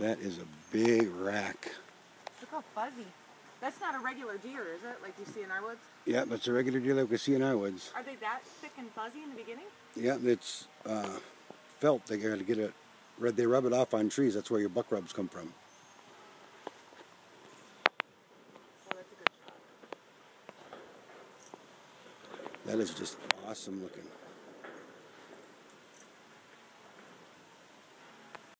That is a big rack. Look how fuzzy. That's not a regular deer, is it? Like you see in our woods? Yeah, that's a regular deer like we see in our woods. Are they that thick and fuzzy in the beginning? Yeah, it's uh, felt. They gotta get it. Red. They rub it off on trees. That's where your buck rubs come from. That is just awesome looking.